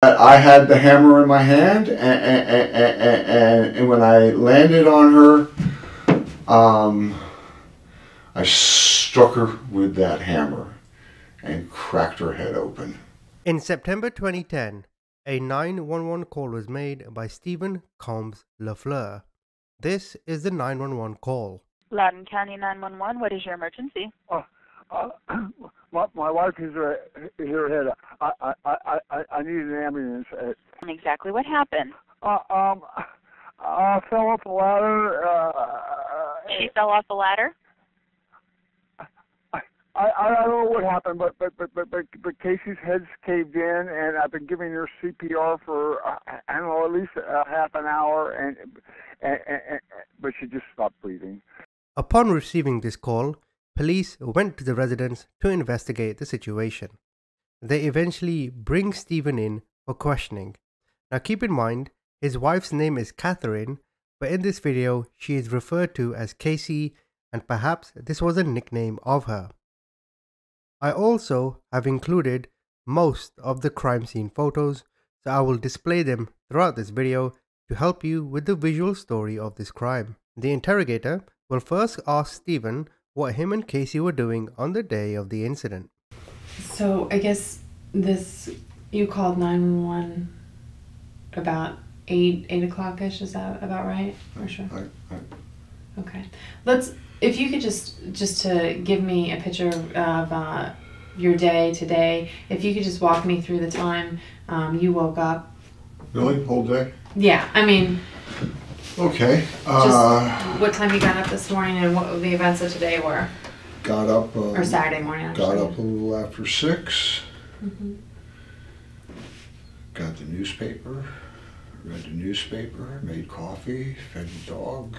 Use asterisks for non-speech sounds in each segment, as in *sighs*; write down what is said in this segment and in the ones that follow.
I had the hammer in my hand, and, and, and, and, and when I landed on her, um, I struck her with that hammer and cracked her head open. In September 2010, a 911 call was made by Stephen Combs LaFleur. This is the 911 call. Loudoun County 911, what is your emergency? Uh, uh, *clears throat* my, my wife is uh, here head. I, I, I, I, I need an ambulance. Uh, Exactly what happened? uh, um, I fell off the ladder. Uh, She fell off the ladder? I, I don't know what happened, but but but but but, but Cacey's head's caved in, and I've been giving her CPR for uh, I don't know at least a half an hour, and, and, and, and but she just stopped breathing. Upon receiving this call, police went to the residence to investigate the situation. They eventually bring Stephen in for questioning. Now keep in mind, his wife's name is Catharine, but in this video she is referred to as Cacey and perhaps this was a nickname of her. I also have included most of the crime scene photos, so I will display them throughout this video to help you with the visual story of this crime. The interrogator will first ask Stephen what him and Cacey were doing on the day of the incident. So I guess this you called nine one one about eight eight o'clock ish. Is that about right? Or sure. I, I, Okay. Let's if you could just just to give me a picture of uh, your day today. If you could just walk me through the time um, you woke up. really? Whole day? Yeah. I mean, Okay. just Uh, what time you got up this morning and what the events of today were, got up. Uh, or Saturday morning. Actually. Got up a little after 6 Mhm. Got the newspaper. Read the newspaper. Made coffee. Fed the dog.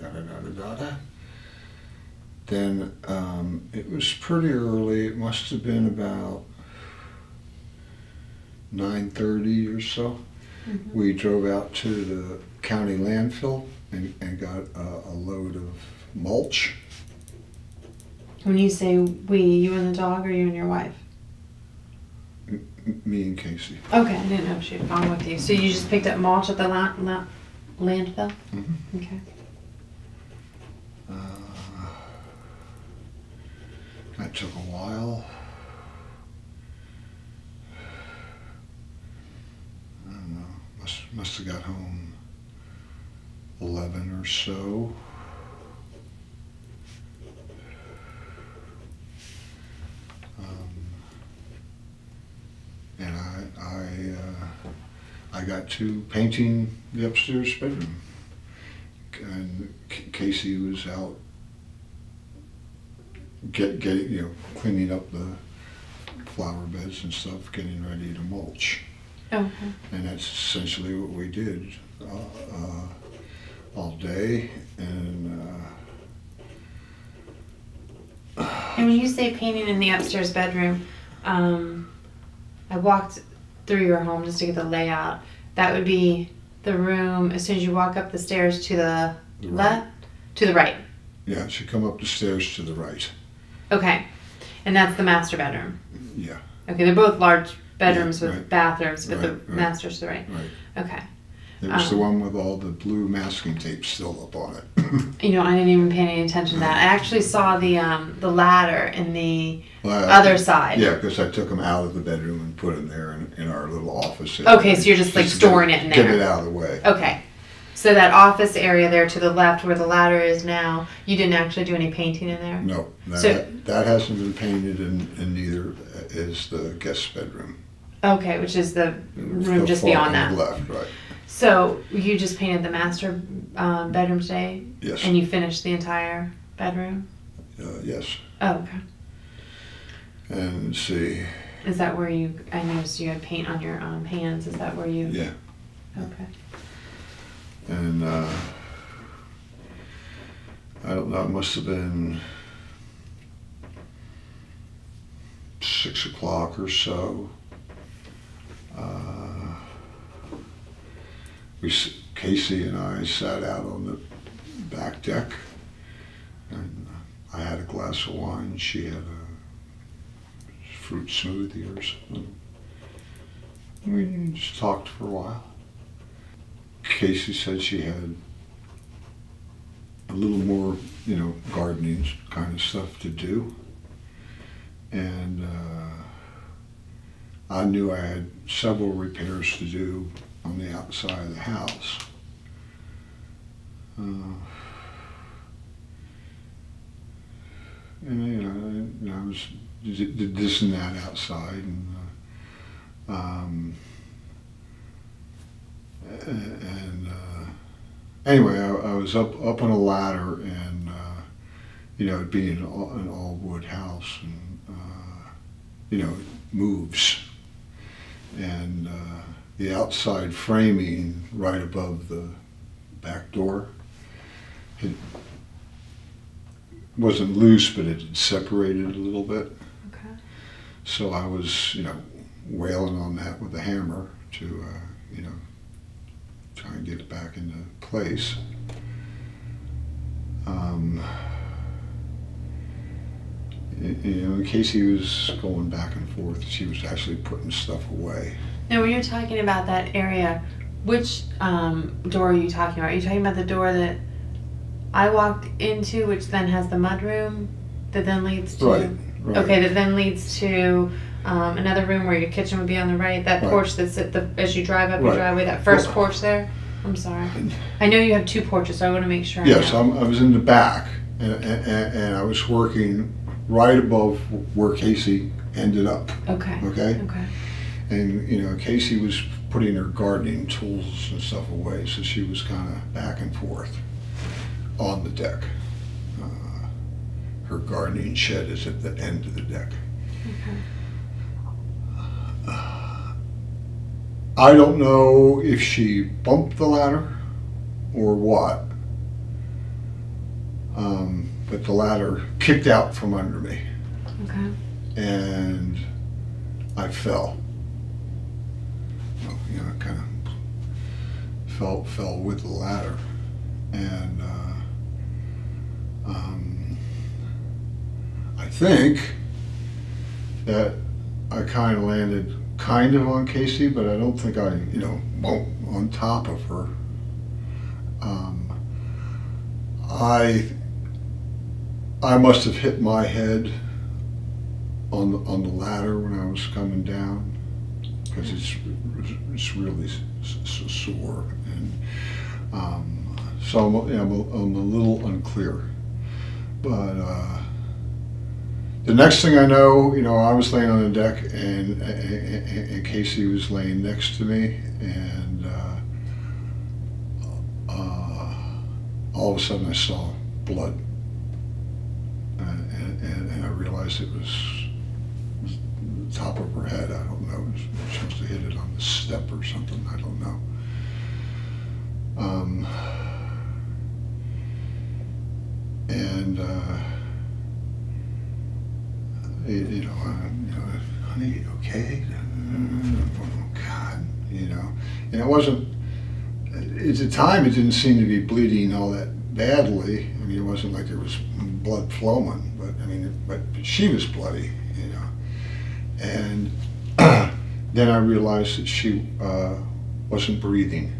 Da da da da da. da. Then um, it was pretty early. It must have been about nine thirty or so. Mhm. We drove out to the county landfill and, and got a, a load of mulch. When you say we, you and the dog, or you and your wife? Me and Cacey. Okay, I didn't know she'd gone with you. So you just picked up mulch at the la- la- landfill? Mhm. Okay. Uh, that took a while. I don't know. Must have got home eleven or so. Um, and I I uh, I got to painting the upstairs bedroom. And Cacey was out get getting you know cleaning up the flower beds and stuff, getting ready to mulch, Okay. and that's essentially what we did uh, uh, all day. And uh, And when you say painting in the upstairs bedroom, um, I walked through your home just to get the layout. That would be the room as soon as you walk up the stairs to the the left, to the right. yeah, it should come up the stairs to the right. Okay. And that's the master bedroom. Yeah, Okay, they're both large bedrooms Yeah, with right. bathrooms, but the Right, right. master's the right. right. Okay. It was the Um, one with all the blue masking tape still up on it. *laughs* You know, I didn't even pay any attention to that. I actually saw the um, the ladder in the Well, other side. Yeah, because I took them out of the bedroom and put them there in, in our little office. Okay, so you're just, like, to get- storing it in there. Get it out of the way. Okay. So that office area there to the left where the ladder is now, you didn't actually do any painting in there? No, that, So- that hasn't been painted and, and neither is the guest bedroom. Okay, which is the room The just far beyond that. Left, right, So you just painted the master um, bedroom today yes, and you finished the entire bedroom? uh, yes. Oh, okay. And let's see, Is that where you, I noticed you had paint on your um, hands. Is that where you? yeah, Okay. and, uh, I don't know, it must have been six o'clock or so. Uh, we, Cacey and I sat out on the back deck, and I had a glass of wine. She had a fruit smoothie or something. We just talked for a while. Cacey said she had a little more, you know, gardening kind of stuff to do. And uh, I knew I had several repairs to do on the outside of the house. Uh, and you know, I, was did this and that outside, and uh, um, and uh, anyway, I, I, was up up on a ladder, and uh, you know, it being an all, an all wood house, and uh, you know, it moves, and uh, the outside framing right above the back door had wasn't loose, but it separated a little bit. Okay. So I was, you know, wailing on that with a hammer to, uh, you know, try and get it back into place. Um, you know, Cacey was going back and forth. She was actually putting stuff away. Now, when you're talking about that area, which um, door are you talking about? Are you talking about the door that I walked into, which then has the mudroom that then leads to. Right, right. Okay, that then leads to um, another room where your kitchen would be on the right. That Right. porch that's at the as you drive up your driveway. That first Well- porch there. I'm sorry. I know you have two porches, so I want to make sure. Yes. I'm, I was in the back, and, and, and I was working right above where Cacey ended up. Okay. Okay, Okay. and you know Cacey was putting her gardening tools and stuff away, so she was kind of back and forth on the deck. Uh, her gardening shed is at the end of the deck. Okay. I don't know if she bumped the ladder or what, um, but the ladder kicked out from under me Okay. and I fell. Well, You know, kind of fell fell with the ladder, and uh, um, I think that I kind of landed kind of on Cacey, but I don't think I, you know, on top of her. Um, I I must have hit my head on the, on the ladder when I was coming down because it's it's really sore and um, so I'm, I'm, a, I'm a little unclear. But uh, the next thing I know, you know, I was laying on the deck and, and, and Cacey was laying next to me and uh, uh, all of a sudden I saw blood. And, and, I realized it was the top of her head. I don't know. She must have hit it on the step or something. I don't know. Um, and uh, you, you know, uh, you know, honey, okay? Oh God, you know, and it wasn't. At the time, it didn't seem to be bleeding all that badly. I mean, it wasn't like there was blood flowing, but I mean, but she was bloody, you know. And *clears throat* then I realized that she uh, wasn't breathing.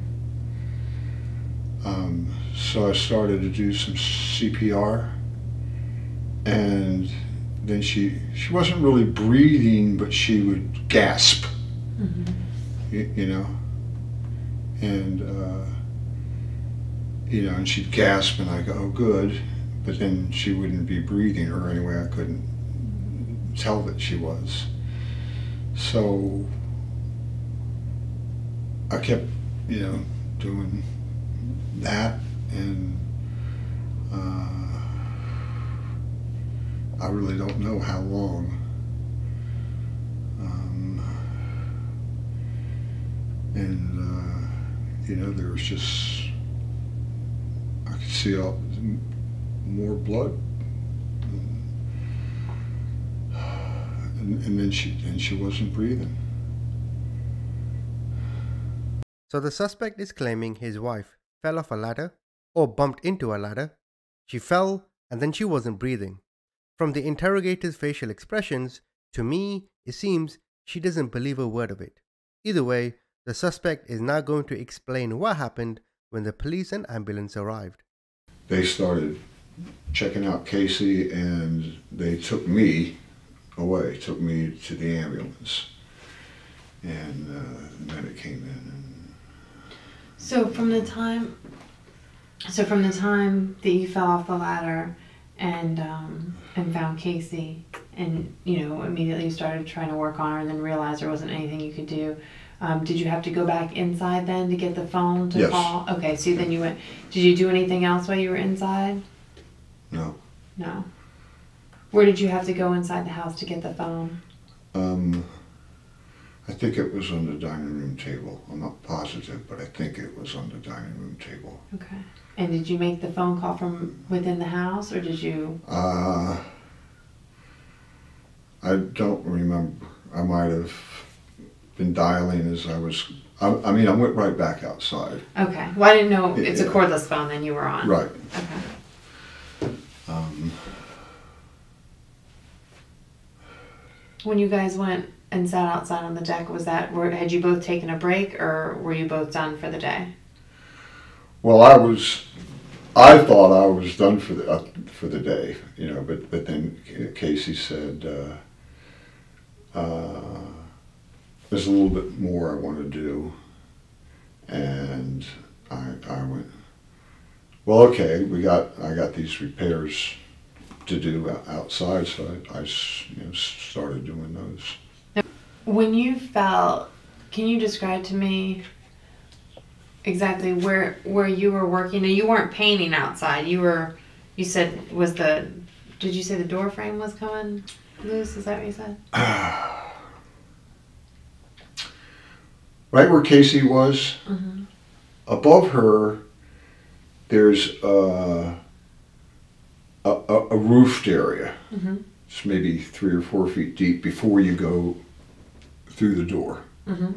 Um, so I started to do some CPR, and then she she wasn't really breathing, but she would gasp, Mm-hmm. you, you know, and uh, you know, and she'd gasp, and I go, "Oh, good," but then she wouldn't be breathing, or anyway, I couldn't tell that she was. So I kept, you know, doing that, and uh, I really don't know how long. Um, and uh, you know, there was just I could see all more blood. And, and then she and she wasn't breathing. So the suspect is claiming his wife fell off a ladder or bumped into a ladder. She fell and then she wasn't breathing. From the interrogator's facial expressions, to me, it seems she doesn't believe a word of it. Either way, the suspect is now going to explain what happened when the police and ambulance arrived. They started checking out Cacey and they took me away, took me to the ambulance. And uh, then it came in. So from the time, so from the time that you fell off the ladder and um, and found Cacey, and you know immediately started trying to work on her, and then realized there wasn't anything you could do. Um, did you have to go back inside then to get the phone to Yes. call? Okay, so then you went. Did you do anything else while you were inside? no. No. Where did you have to go inside the house to get the phone? Um, I think it was on the dining room table. I'm not positive, but I think it was on the dining room table. Okay. And did you make the phone call from within the house, or did you? Uh, I don't remember. I might have been dialing as I was. I, I mean, I went right back outside. Okay. Well, I didn't know it's a cordless phone. Then you were on. Right. Okay. Um, When you guys went and sat outside on the deck, was that were had you both taken a break, or were you both done for the day? well, I was. I thought I was done for the uh, for the day, you know. But but then Cacey said, uh, uh, "There's a little bit more I want to do," and I I went. Well, okay, we got I got these repairs to do outside, so I you know, started doing those. When you felt, can you describe to me exactly where where you were working? Now, you weren't painting outside. You were. You said was the. Did you say the door frame was coming loose? Is that what you said? *sighs* *sighs* *sighs* Right where Cacey was, Mm-hmm. above her, there's uh, a, a, a roofed area. Mm-hmm. It's maybe three or four feet deep before you go through the door. Mm-hmm.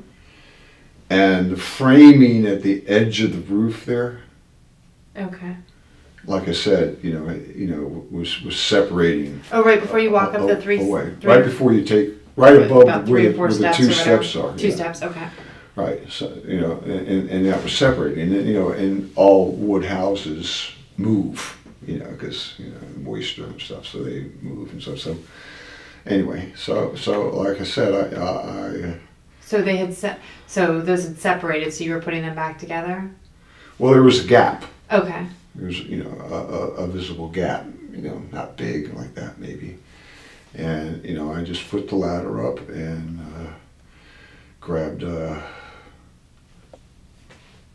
And the framing at the edge of the roof there, Okay. like I said, you know, you know, was was separating. Oh, right before you walk up the three. away, three right before you take, right above where, the, where the steps two steps are. Two yeah. steps. Okay. Right, so, you know, and, and that was separating, and, you know, and all wood houses move, you know, because, you know, moisture and stuff, so they move and stuff, so, anyway, so, so, like I said, I, I, I So they had set. So those had separated. So you were putting them back together. well, there was a gap, Okay. there was, you know, a, a, a visible gap, you know, not big like that, maybe, and, you know, I just put the ladder up and, uh, grabbed a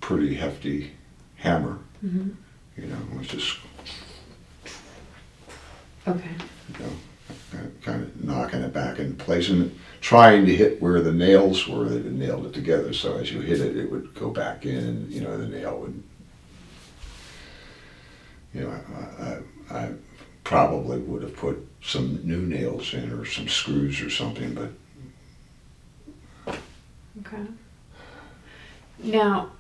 pretty hefty hammer, Mm-hmm. you know, it was just Okay. you know, kind of knocking it back in place and trying to hit where the nails were that had nailed it together. So as you hit it, it would go back in, and you know the nail would. You know, I, I, I probably would have put some new nails in or some screws or something, but Okay. Now,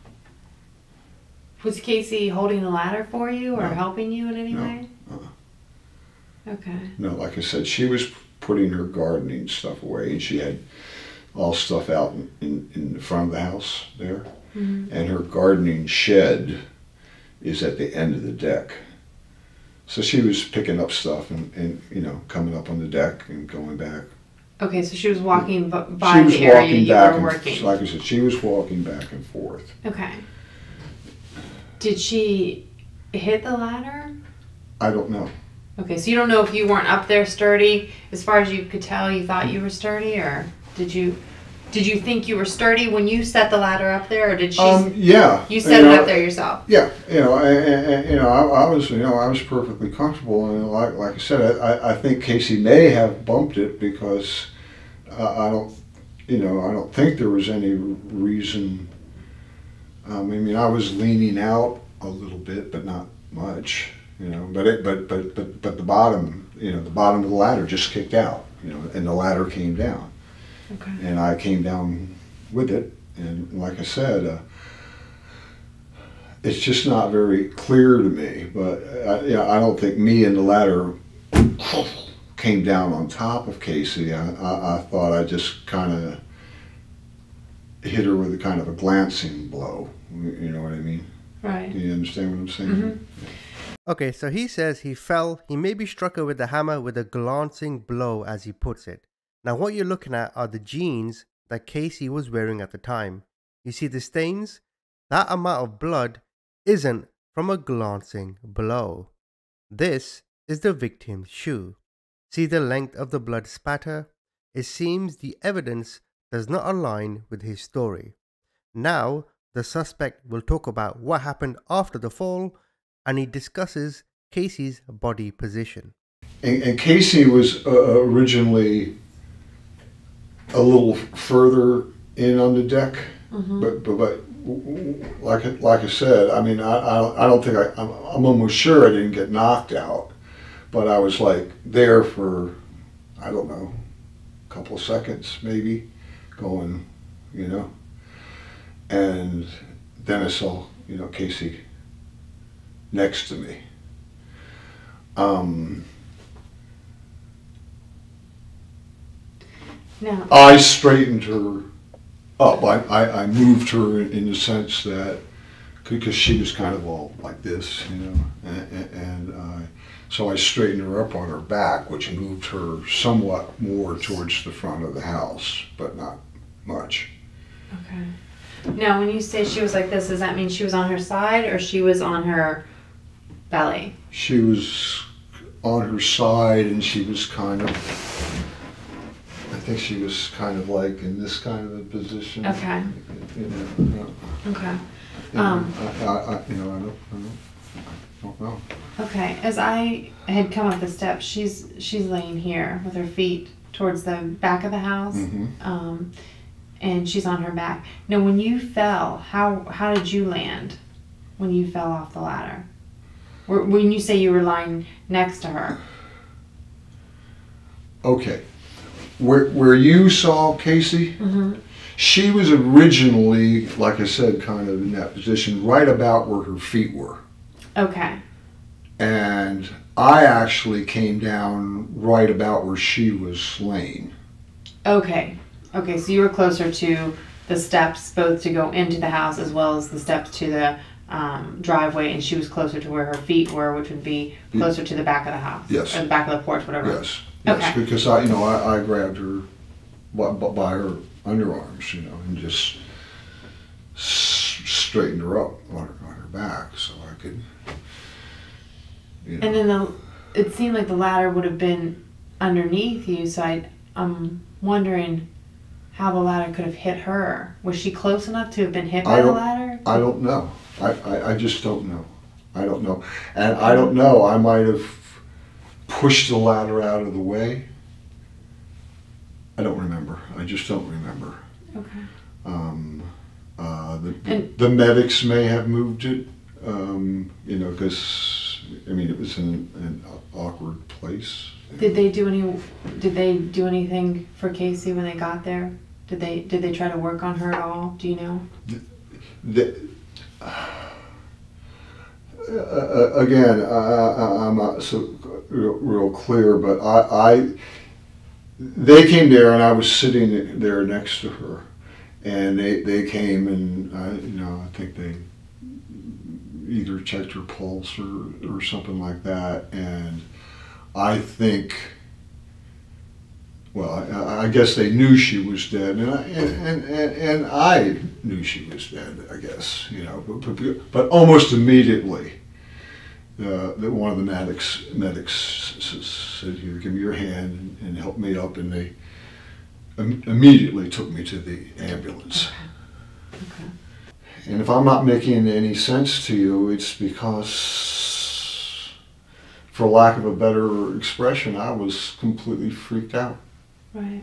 was Cacey holding the ladder for you or No. helping you in any No. way? Uh-uh. Okay. no, like I said, she was putting her gardening stuff away, and she had all stuff out in, in, in the front of the house there. Mhm. and her gardening shed is at the end of the deck. So she was picking up stuff and, and you know coming up on the deck and going back. Okay, so she was walking b- she by was the area you were and working. like I said, she was walking back and forth. Okay. Did she hit the ladder? I don't know. Okay, so you don't know if you weren't up there sturdy. As far as you could tell, you thought you were sturdy, or did you? Did you think you were sturdy when you set the ladder up there, or did she? Um, yeah, you set know, it up there yourself. Yeah, you know, and, and, you know, I, I was, you know, I was perfectly comfortable, and like, like I said, I, I think Cacey may have bumped it because uh, I don't, you know, I don't think there was any reason. Um, I mean, I was leaning out a little bit, but not much, you know. But it, but but but but the bottom, you know, the bottom of the ladder just kicked out, you know, and the ladder came down Okay. and I came down with it. And like I said, uh, it's just not very clear to me. But uh, you know, I don't think me and the ladder came down on top of Cacey. I, I, I thought I just kind of hit her with a kind of a glancing blow. You know what I mean? Right. Do you understand what I'm saying? Mhm. Okay, so he says he fell, he maybe struck her with the hammer with a glancing blow, as he puts it. Now, what you're looking at are the jeans that Cacey was wearing at the time. You see the stains? That amount of blood isn't from a glancing blow. This is the victim's shoe. See the length of the blood spatter? It seems the evidence does not align with his story. Now, the suspect will talk about what happened after the fall and he discusses Cacey's body position. And, and Cacey was uh, originally a little further in on the deck, Mhm. but but, but w- w- like I- like I said, I mean, I I, I don't think I I'm, I'm almost sure I didn't get knocked out, but I was like there for I don't know, a couple of seconds maybe, going, you know, and then I saw you know Cacey next to me. Um, Now, I straightened her up. I, I, I moved her in the sense that because she was kind of all like this, you know, and, and, and uh, so I straightened her up on her back, which moved her somewhat more towards the front of the house, but not much. okay. Now, when you say she was like this, does that mean she was on her side or she was on her belly? She was on her side, and she was kind of. I think she was kind of like in this kind of a position. Okay. You know, Okay. you know, Um. I, I, I, you know, I don't, I don't, I don't know. Okay. As I had come up the steps, she's she's laying here with her feet towards the back of the house, hmm um, and she's on her back. Now, when you fell, how how did you land? When you fell off the ladder, Wh- when you say you were lying next to her. Okay. Where, where you saw Cacey, Mm-hmm. She was originally, like I said, kind of in that position, right about where her feet were. Okay. And I actually came down right about where she was laying. Okay. Okay. So you were closer to the steps, both to go into the house as well as the steps to the um, driveway, and she was closer to where her feet were, which would be closer to the back of the house. Yes. Or the back of the porch, whatever. Yes. Yes, Okay. because I, you know, I, I grabbed her by, by her underarms, you know, and just s- straightened her up on her, on her back so I could, you know. And then the, it seemed like the ladder would have been underneath you, so I, I'm wondering how the ladder could have hit her. Was she close enough to have been hit by the ladder? I don't know. I, I, I just don't know. I don't know. And I don't know. I might have pushed the ladder out of the way. I don't remember. I just don't remember. Okay. Um, uh, the, And- the medics may have moved it, um, you know, because, I mean, it was in an awkward place. Did they do any? Did they do anything for Cacey when they got there? Did they did they try to work on her at all? Do you know? The, uh, uh, again, I, I'm not so real, real clear, but I, I, they came there and I was sitting there next to her, and they, they came and I, you know I think they either checked her pulse or, or something like that, and I think. Well, I, I guess they knew she was dead, and I, and, and, and, and I knew she was dead. I guess you know, but, but, but almost immediately, uh, that one of the medics medics said, "Here, give me your hand and, and help me up," and they im- immediately took me to the ambulance. Okay. And if I'm not making any sense to you, it's because, for lack of a better expression, I was completely freaked out. Right.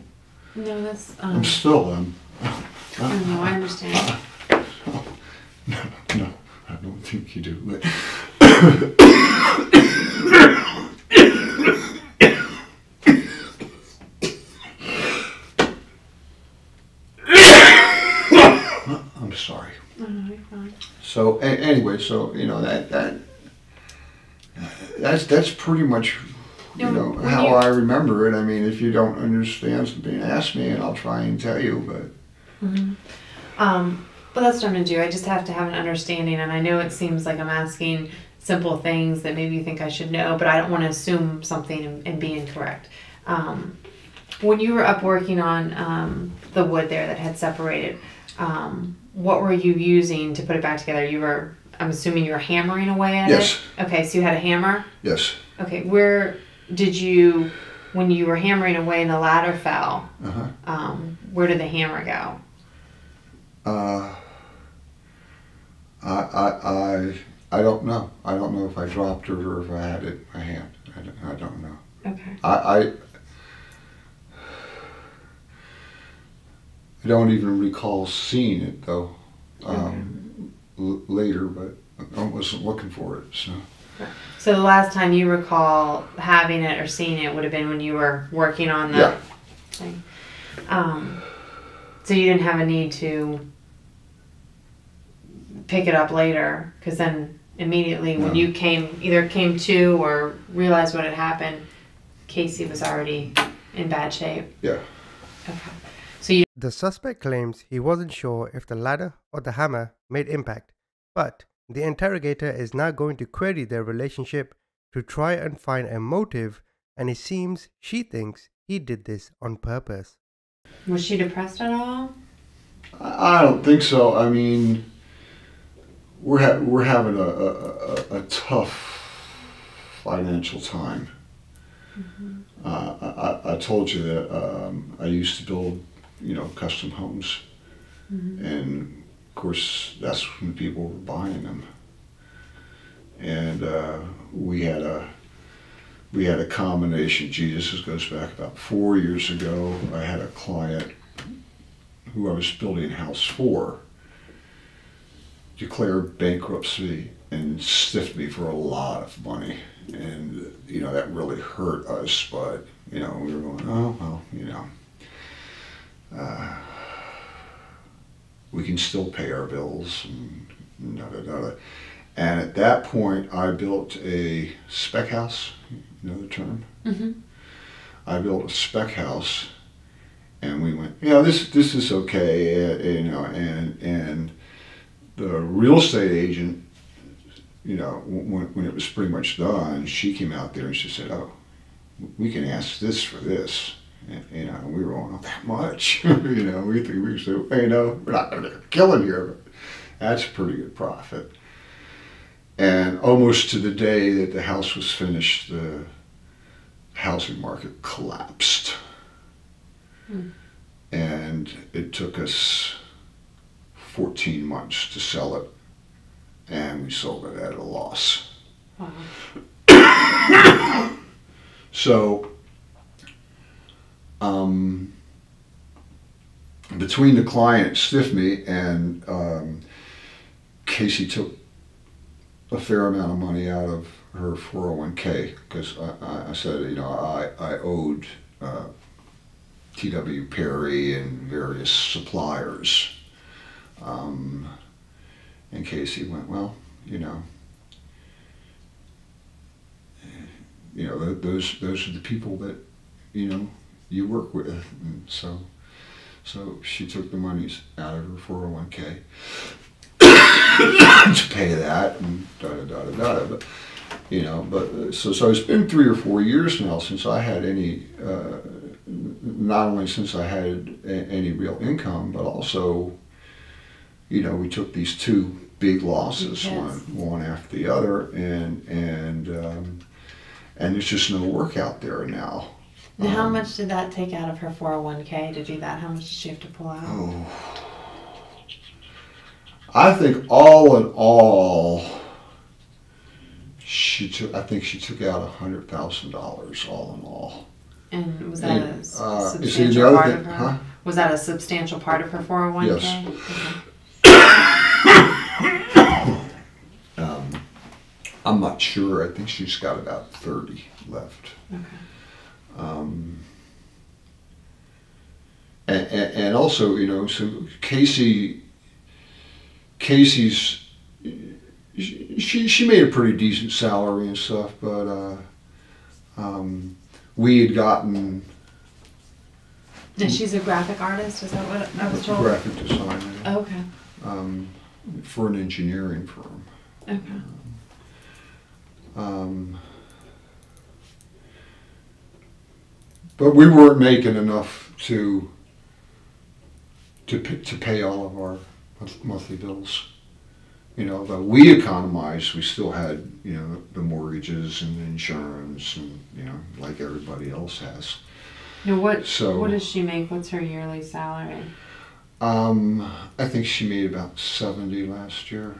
No, that's. Um, I'm still um. I don't know. I understand. *laughs* No, no, I don't think you do. But I'm sorry. No, no, you're fine. So a- anyway, so you know that that that's that's pretty much you No, know when how you- I remember it. I mean, if you don't understand something, ask me, and I'll try and tell you. But Mhm. Um, but that's what I'm gonna do. I just have to have an understanding, and I know it seems like I'm asking simple things that maybe you think I should know, but I don't want to assume something and, and be incorrect. Um, when you were up working on um, the wood there that had separated, um, what were you using to put it back together? You were, I'm assuming you were hammering away at Yes. it. Okay, so you had a hammer. Yes. Okay, where did you, when you were hammering away and the ladder fell? Uh-huh. Um, where did the hammer go? Uh, I, I, I, I don't know. I don't know if I dropped it or if I had it in my hand. I don't, I don't know. Okay. I, I, I don't even recall seeing it though, um, l- later, but I wasn't looking for it. So So the last time you recall having it or seeing it would have been when you were working on the Yeah. thing. Um, so you didn't have a need to pick it up later, because then immediately when you came, either came to or realized what had happened, Cacey was already in bad shape. yeah, Okay. So you The suspect claims he wasn't sure if the ladder or the hammer made impact, but the interrogator is now going to query their relationship to try and find a motive, and it seems she thinks he did this on purpose. was she depressed at all? I, I don't think so. I mean, we're ha- we're having a, a, a, a tough financial time. Uh, I, I- told you that um, I used to build, you know, custom homes, and of course that's when people were buying them. And uh, we had a we had a combination. Jesus, this goes back about four years ago. I had a client who I was building a house for declared bankruptcy and stiffed me for a lot of money. And, you know, that really hurt us, but, you know, we were going, oh, well, you know, uh, we can still pay our bills and da da da. And at that point, I built a spec house. You know the term? Mm-hmm. I built a spec house, and we went, yeah, this this is okay, uh, you know, and and the real estate agent, you know, when when it was pretty much done, she came out there and she said, oh, we can ask this for this. And, you know, we were oh, that much, *laughs* you know, we think we said, you know, we're not going to kill it here, but that's a pretty good profit. And almost to the day that the house was finished, the housing market collapsed. Hmm. And it took us 14 months to sell it, and we sold it at a loss. Wow. So, um, between the client stiff me and um, Cacey took a fair amount of money out of her 401k because I, I, I said, you know, I, I owed uh, TW Perry and various suppliers. Um, and Cacey went, well, you know, you know, those those are the people that you know you work with, and so so she took the monies out of her four hundred one k *coughs* to pay that and da da da da da. But you know, but uh, so so it's been three or four years now since I had any. Uh, not only since I had a, any real income, but also, you know, we took these two big losses, Yes. one one after the other, and and um, and there's just no work out there now. And how Um, much did that take out of her 401k to do that? How much did she have to pull out? Oh. I think all in all, she took. I think she took out a hundred thousand dollars all in all. And was that a And, s- uh, you see, the substantial part of her? huh? Was that a substantial part of her 401k? Yes. Okay. Um, I'm not sure. I think she's got about thirty left. Okay. Um, and, and, and also, you know, so Cacey, Cacey's, she, she made a pretty decent salary and stuff, but uh, um, we had gotten And she's a graphic artist. Is that what I was told? graphic designer Okay. um, for an engineering firm. Okay. Um, but we weren't making enough to to to pay all of our monthly bills. You know, though we economized, we still had you know the mortgages and the insurance and you know like everybody else has. Now what? So- what does she make? What's her yearly salary? Um, I think she made about seventy last year.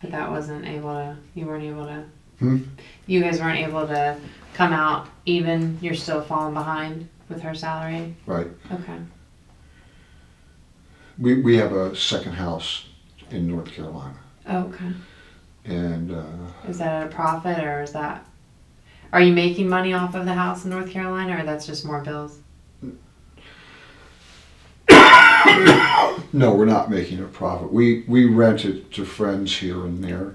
But that wasn't able to. You weren't able to. Hmm? You guys weren't able to come out even. You're still falling behind with her salary. Right. Okay. We we have a second house in North Carolina, Okay. and uh, Is that a profit or is that? Are you making money off of the house in North Carolina, or that's just more bills? *coughs* No, we're not making a profit. We we rent it to friends here and there,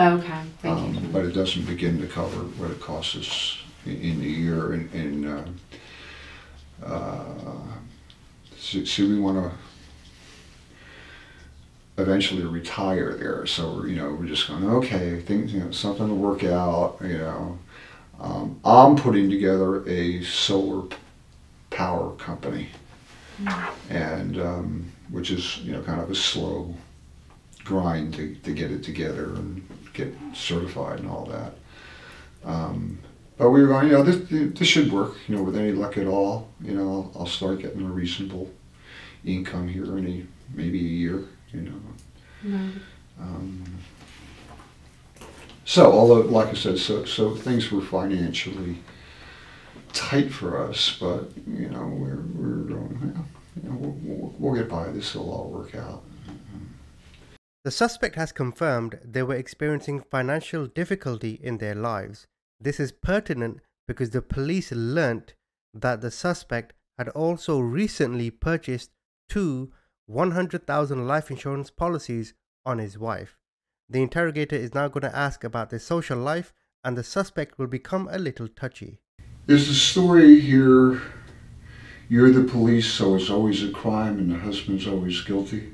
Okay. Thank um, you. but it doesn't begin to cover what it costs us in, in a year. And, and uh, uh, so, so we want to eventually retire there. So we're, you know we're just going okay, things you know something to work out. You know, um, I'm putting together a solar power company and um, which is you know kind of a slow grind to, to get it together and get certified and all that. Um, but we were going, you know, this this should work. You know, with any luck at all, you know, I'll, I'll start getting a reasonable income here in a maybe a year. You know. Right. Um, so, although, like I said, so so things were financially tight for us, but you know, we're we're going, well, you know, we'll, we'll, we'll get by. This will all work out. The suspect has confirmed they were experiencing financial difficulty in their lives. This is pertinent because the police learnt that the suspect had also recently purchased two 100,000 life insurance policies on his wife. The interrogator is now going to ask about their social life and the suspect will become a little touchy. Is the story here? You're the police, so it's always a crime, and the husband's always guilty.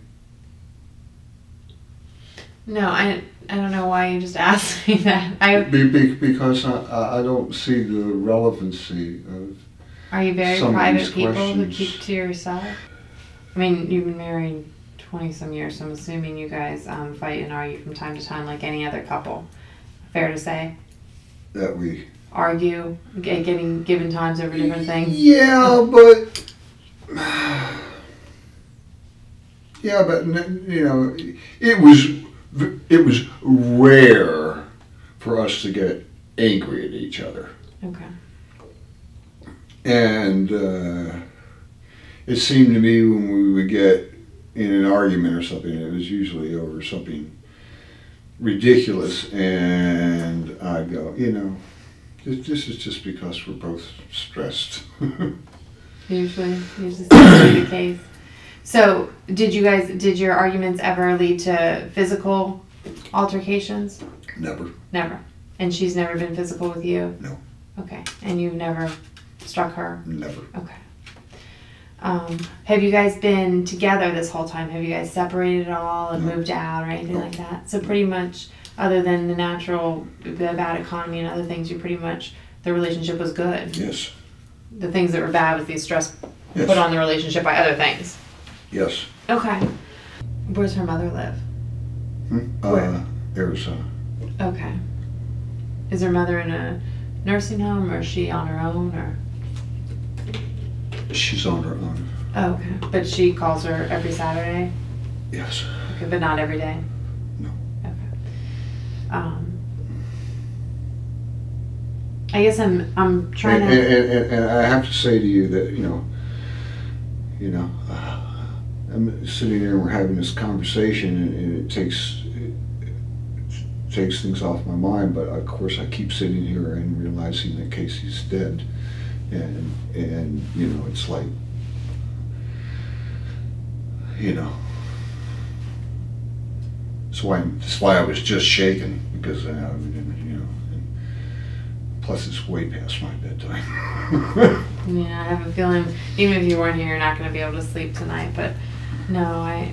No, I I don't know why you just *laughs* asked me that. I Be, be, because I- I, don't see the relevancy of are you very private people who keep to yourself? I mean, you've been married twenty some years, so I'm assuming you guys um, fight and argue from time to time like any other couple. Fair to say, that we argue, get, getting given times over different things. Yeah, *laughs* but *sighs* yeah, but you know, it was it was rare for us to get angry at each other, Okay. and uh, it seemed to me when we would get in an argument or something, it was usually over something ridiculous, and I'd go, you know. This this is just because we're both stressed. *laughs* Usually, usually seems to be the case. So, did you guys did your arguments ever lead to physical altercations? Never. Never. And she's never been physical with you? No. Okay. And you've never struck her? Never. Okay. Um, have you guys been together this whole time? Have you guys separated at all and No. moved out or anything No. like that? So pretty much, other than the natural, the bad economy and other things, you pretty much the relationship was good. Yes. The things that were bad was the stress Yes. put on the relationship by other things. Yes. Okay. Where's her mother live? Hmm? Where? Uh, Arizona. Okay. Is her mother in a nursing home or is she on her own or? She's on her own. Oh, okay. But she calls her every Saturday? Yes. Okay, but not every day? No. Okay. Um, I guess I'm I'm trying And, to. and, and, and I have to say to you that you know, you know, uh, I'm sitting there and we're having this conversation, and, and it takes it, takes things off my mind. But of course, I keep sitting here and realizing that Cacey's dead, and and you know, it's like, you know. That's why, that's why I was just shaking because I, uh, you know, Plus, it's way past my bedtime. *laughs* Yeah, I have a feeling even if you weren't here, you're not going to be able to sleep tonight. But no, I,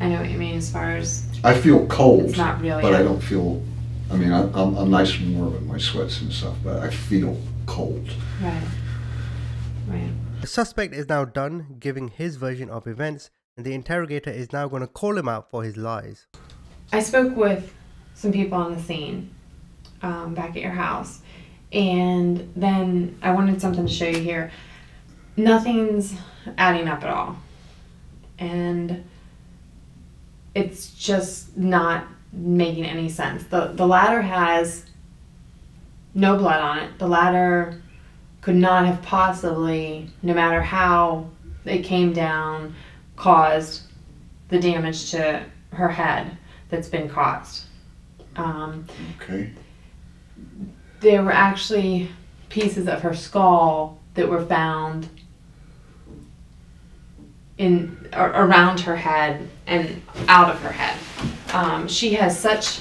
I know what you mean as far as I feel cold, it's not real but yet. I don't feel. I mean, I, I'm, I'm nice and warm in my sweats and stuff, but I feel cold. Right. Right. The suspect is now done giving his version of events, and the interrogator is now going to call him out for his lies. I spoke with some people on the scene um, back at your house, and then I wanted something to show you here. Nothing's adding up at all, and it's just not making any sense. the The ladder has no blood on it. The ladder could not have possibly, no matter how it came down, caused the damage to her head that's been caused. Um, Okay. there were actually pieces of her skull that were found in ar- around her head and out of her head. Um, she has such.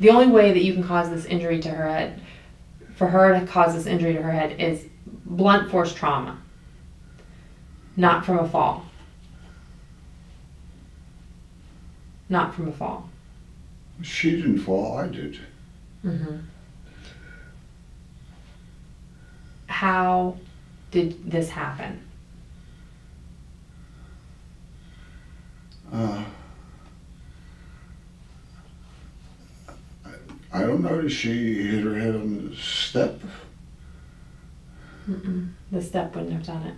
The only way that you can cause this injury to her head, for her to cause this injury to her head, is blunt force trauma, not from a fall. Not from a fall. She didn't fall. I did. Mm-hmm. How did this happen? Uh, I, I don't know. Did she hit her head on the step? Mm-mm. The step wouldn't have done it.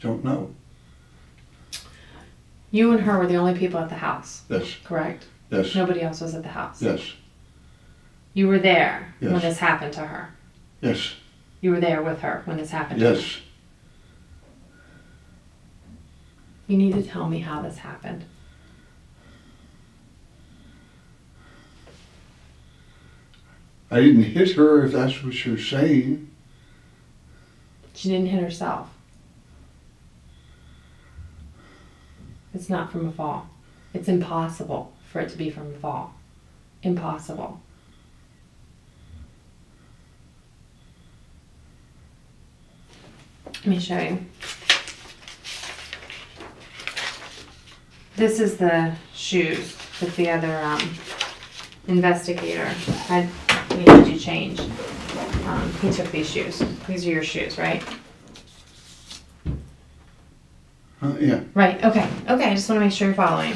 I don't know. You and her were the only people at the house, Yes. correct? Yes. Nobody else was at the house. Yes. You were there when this happened to her. Yes. You were there with her when this happened to her. Yes. You need to tell me how this happened. I didn't hit her. If that's what you're saying. She didn't hit herself. It's not from a fall. It's impossible for it to be from a fall. Impossible. Let me show you. This is the shoes that the other um, investigator had needed to change. Um, he took these shoes. These are your shoes, right? Uh, yeah. Right. Okay. Okay. I just want to make sure you're following.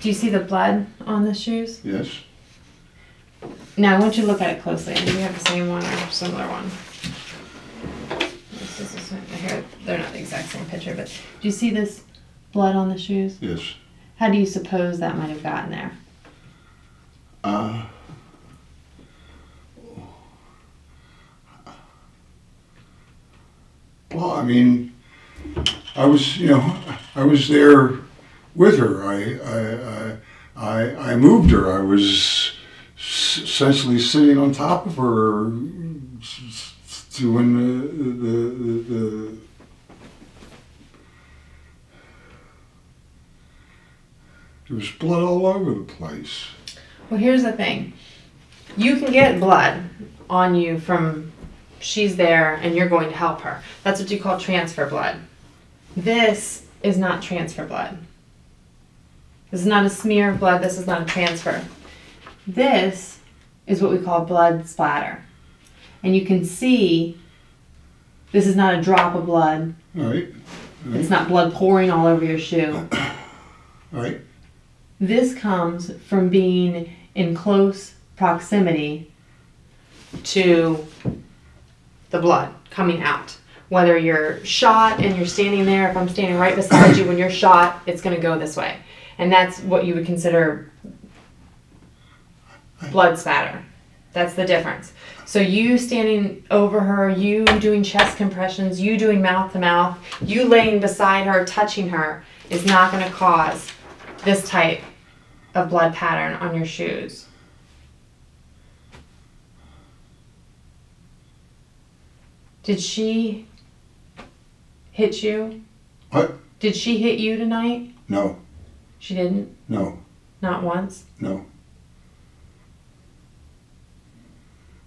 Do you see the blood on the shoes? Yes. Now I want you to look at it closely. Do you have the same one or a similar one? This is Here, they're not the exact same picture, but do you see this blood on the shoes? Yes. How do you suppose that might have gotten there? Uh, well, I mean, I was, you know, I was there with her. I, I, I, I, moved her. I was essentially sitting on top of her, doing the, the, the, the there was blood all over the place. Well, here's the thing. You can get blood on you from she's there and you're going to help her. That's what you call transfer blood. This is not transfer blood. This is not a smear of blood. This is not a transfer. This is what we call blood splatter. And you can see this is not a drop of blood. All right. It's not blood pouring all over your shoe. *coughs* All right. This comes from being in close proximity to the blood coming out whether you're shot and you're standing there, if I'm standing right beside you, when you're shot, it's going to go this way. And that's what you would consider blood spatter. That's the difference. So you standing over her, you doing chest compressions, you doing mouth to mouth, you laying beside her, touching her is not going to cause this type of blood pattern on your shoes. Did she hit you? What? Did she hit you tonight? No, She didn't? no, Not once? no.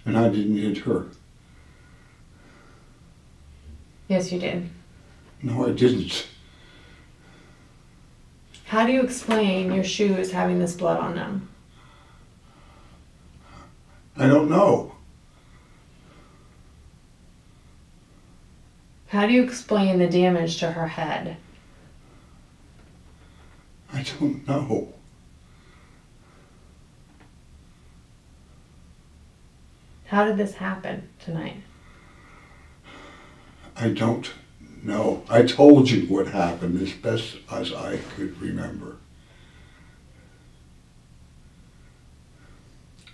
And I didn't hit her. Yes, you did. No, I didn't. How do you explain your shoes having this blood on them? I don't know. How do you explain the damage to her head? I don't know. How did this happen tonight? I don't know. I told you what happened as best as I could remember.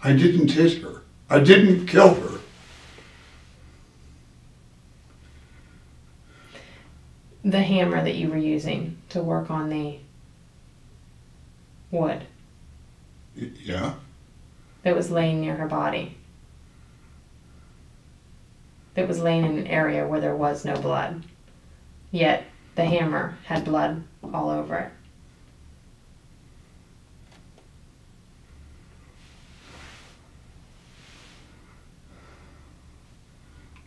I didn't hit her. I didn't kill her. The hammer that you were using to work on the wood yeah that was laying near her body. That was laying in an area where there was no blood. Yet the hammer had blood all over it.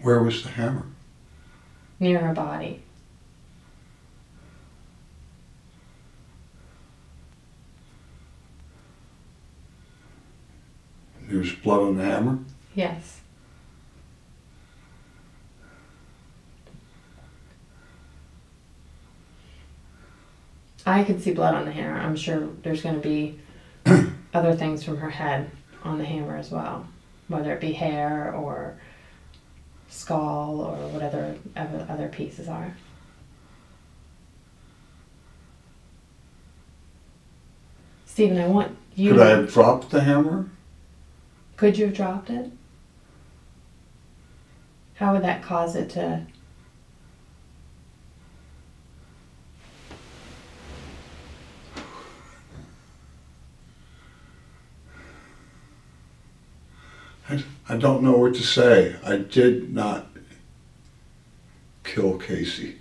Where was the hammer? near her body. There was blood on the hammer? Yes. I could see blood on the hammer. I'm sure there's going to be *clears throat* other things from her head on the hammer as well, whether it be hair or skull or whatever other other pieces are. Stephen, I want you. Could I have dropped the hammer? Could you have dropped it? How would that cause it to? I, I don't know what to say. I did not kill Cacey.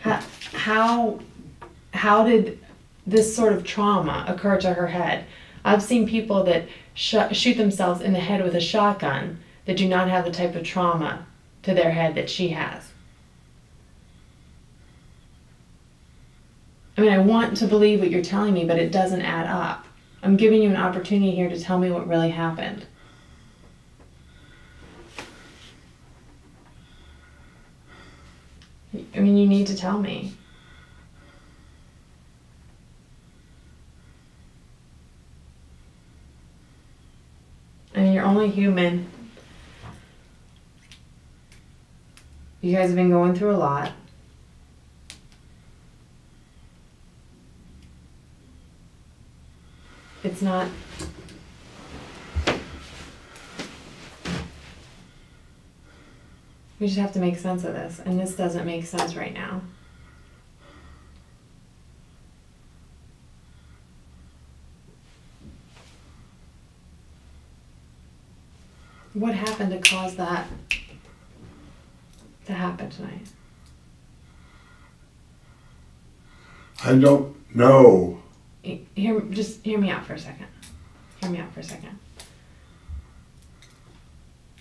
How, how how did this sort of trauma occur to her head? I've seen people that shoot themselves in the head with a shotgun that do not have the type of trauma to their head that she has. I mean, I want to believe what you're telling me, but it doesn't add up. I'm giving you an opportunity here to tell me what really happened. I mean, you need to tell me. Mean, you're only human. You guys have been going through a lot. It's not. We just have to make sense of this, and this doesn't make sense right now. What happened to cause that to happen tonight? I don't know. Hear, just hear me out for a second. Hear me out for a second.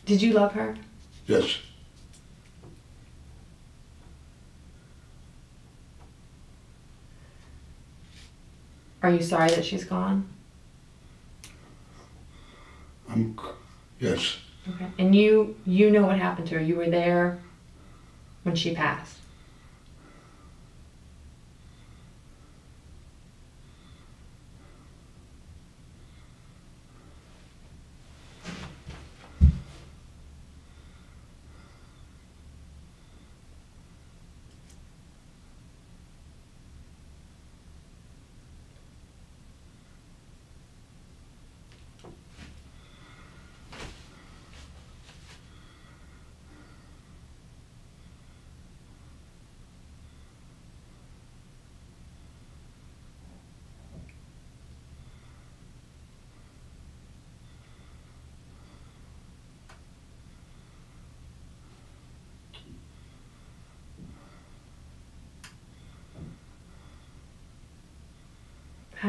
Did you love her? Yes, Are you sorry that she's gone? I'm. Yes, Okay. And you you know what happened to her. You were there when she passed.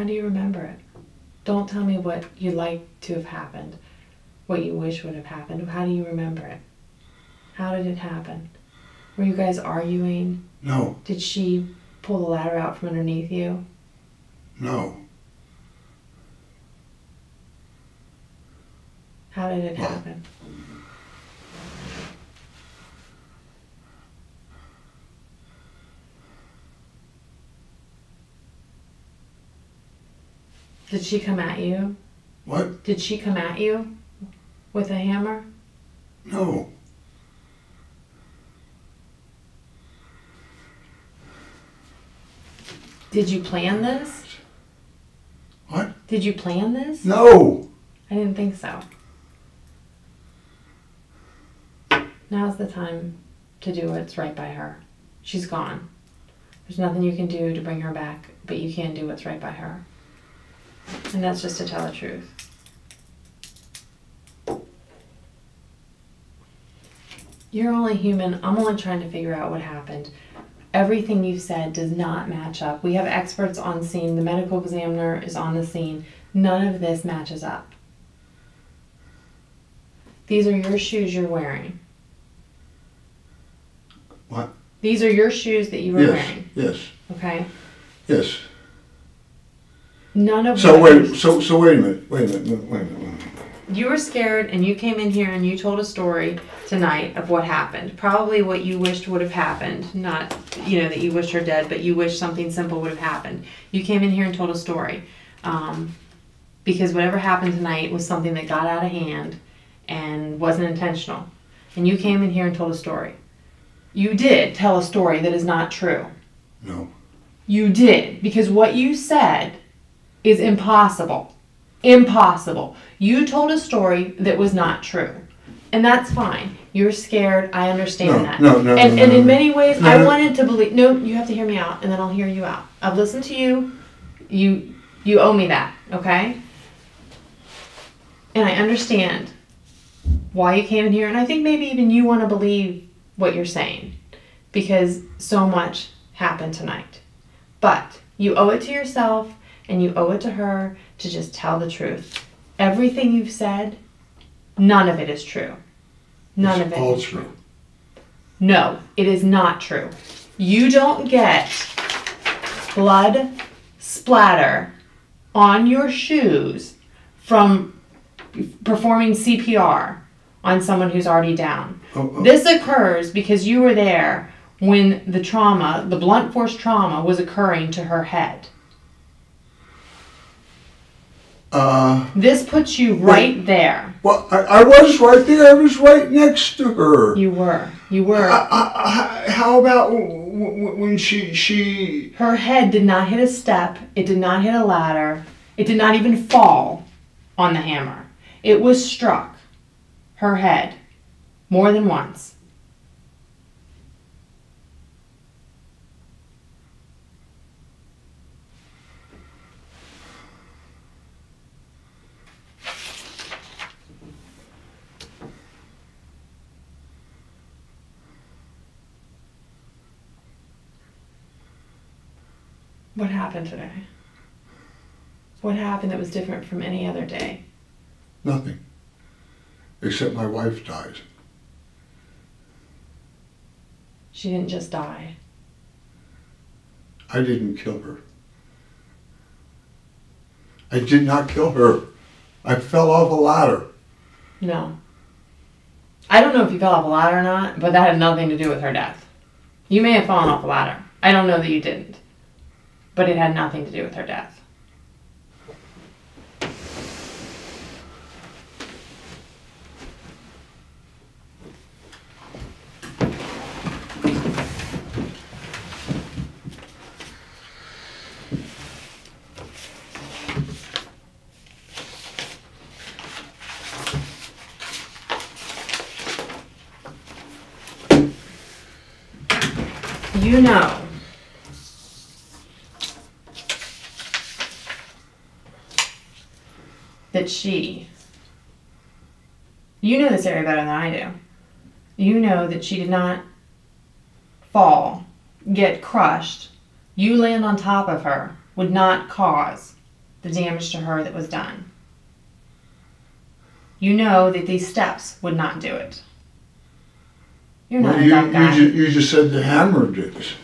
How do you remember it? Don't tell me what you'd like to have happened, what you wish would have happened. How do you remember it? How did it happen? Were you guys arguing? No, Did she pull the ladder out from underneath you? no. How did it Well- happen? Did she come at you? What? Did she come at you with a hammer? No. Did you plan this? What? Did you plan this? No. I didn't think so. Now's the time to do what's right by her. She's gone. There's nothing you can do to bring her back, but you can do what's right by her. And that's just to tell the truth. You're only human. I'm only trying to figure out what happened. Everything you've said does not match up. We have experts on scene. The medical examiner is on the scene. None of this matches up. These are your shoes you're wearing. What? These are your shoes that you were Yes. wearing. Yes. Okay. Yes. None of So wait. So so wait a minute. Wait a minute. Wait a minute. Wait a minute. You were scared and you came in here and you told a story tonight of what happened. Probably what you wished would have happened. Not, you know, that you wished her dead, but you wished something simple would have happened. You came in here and told a story. Um, because whatever happened tonight was something that got out of hand and wasn't intentional. And you came in here and told a story. You did tell a story that is not true. No. You did, because what you said is impossible. Impossible. You told a story that was not true. And that's fine. You're scared. I understand No, that. no, no, And, no, and in many ways, No, I wanted to believe. No, you have to hear me out, and then I'll hear you out. I've listened to you. You you owe me that, okay? And I understand why you came in here, and I think maybe even you want to believe what you're saying because so much happened tonight. But you owe it to yourself and you owe it to her to just tell the truth. Everything you've said, none of it is true. None it's of it all is true. no, it is not true. You don't get blood splatter on your shoes from performing CPR on someone who's already down. Oh, oh. This occurs because you were there when the trauma, the blunt force trauma, was occurring to her head. Uh. This puts you right there. Well, I, I was right there. I was right next to her. You were. You were. I, I, how about w- w- when she she? Her head did not hit a step. It did not hit a ladder. It did not even fall on the hammer. It was struck. Her head. More than once. What happened today? What happened that was different from any other day? Nothing. Except my wife died. She didn't just die. I didn't kill her. I did not kill her. I fell off a ladder. No. I don't know if you fell off a ladder or not, but that had nothing to do with her death. You may have fallen off a ladder. I don't know that you didn't. But it had nothing to do with her death. You know that she, you know this area better than I do. You know that she did not fall, get crushed. You land on top of her would not cause the damage to her that was done. You know that these steps would not do it. You're not Well, a you, guy. ju- you just said the hammer did it.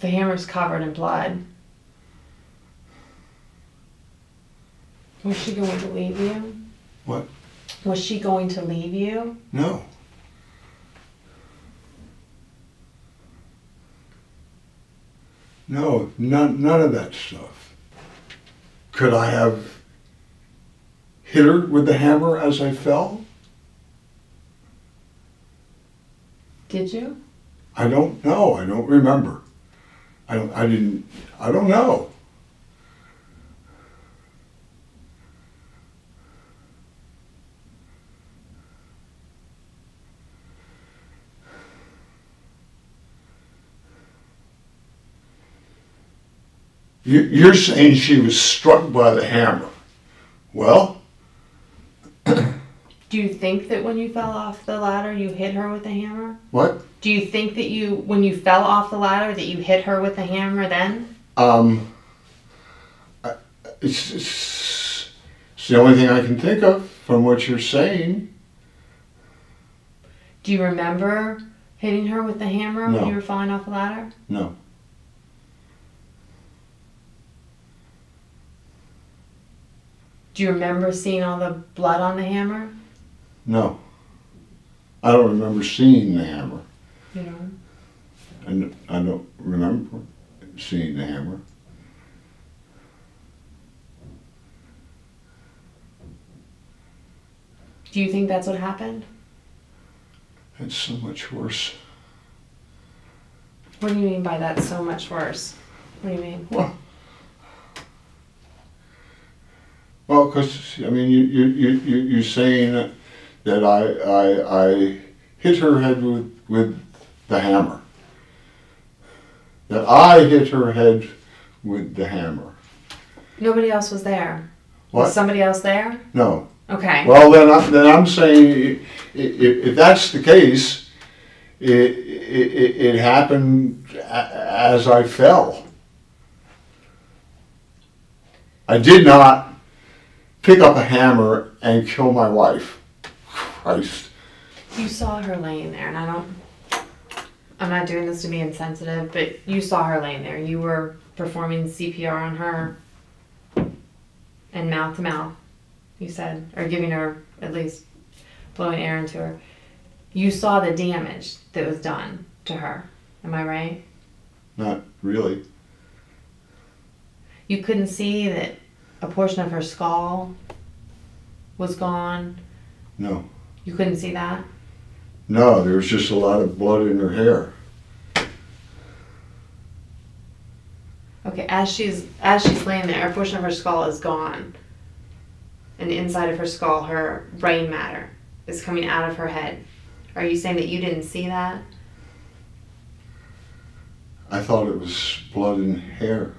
the hammer's covered in blood. Was she going to leave you? What? Was she going to leave you? No. No, none, none of that stuff. Could I have hit her with the hammer as I fell? Did you? I don't know. I don't remember. I don't, I didn't, I don't know. You're saying she was struck by the hammer. Well, *clears throat* Do you think that when you fell off the ladder you hit her with a hammer? what? Do you think that you when you fell off the ladder that you hit her with a hammer then? Um, it's, it's, it's the only thing I can think of from what you're saying. Do you remember hitting her with the hammer No. when you were falling off the ladder? No. Do you remember seeing all the blood on the hammer? No. I don't remember seeing the hammer. You know. I, n- I don't remember seeing the hammer. Do you think that's what happened? It's so much worse. What do you mean by that so much worse? What do you mean? Well, well, because I mean, you you you you you're saying that, I I I hit her head with with the hammer. That I hit her head with the hammer. Nobody else was there. What? Was somebody else there? No. Okay. Well, then, I, then I'm saying, if, if that's the case, it, it, it happened as I fell. I did not pick up a hammer and kill my wife. Christ. You saw her laying there, and I don't. I'm not doing this to be insensitive, but you saw her laying there. You were performing CPR on her, and mouth to mouth, you said, or giving her at least blowing air into her. You saw the damage that was done to her. Am I right? Not really. You couldn't see that a portion of her skull was gone. No. You couldn't see that. No, there was just a lot of blood in her hair. Okay, as she's as she's laying there, a portion of her skull is gone. And inside of her skull, her brain matter is coming out of her head. Are you saying that you didn't see that? I thought it was blood and hair.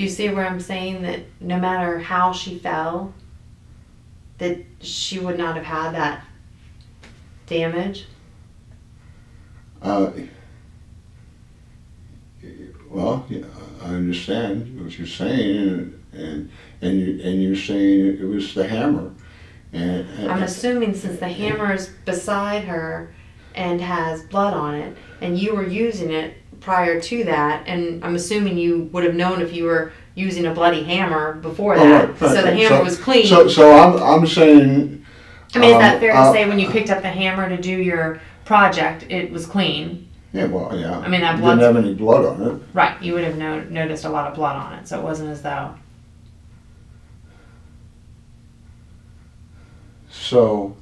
Do you see where I'm saying that no matter how she fell, that she would not have had that damage? Uh, well, yeah, I understand what you're saying, and and and, you, and you're saying it was the hammer, and, and I'm assuming since the hammer is beside her and has blood on it, and you were using it prior to that, and I'm assuming you would have known if you were using a bloody hammer before Oh, that. right, right, so the hammer So- was clean. So so I'm I'm saying. I mean, is that um, fair to uh, say when you picked up the hammer to do your project, it was clean? Yeah, well, yeah. I mean, that It blood's- didn't have any blood on it. Right, you would have no- noticed a lot of blood on it, so it wasn't as though. So.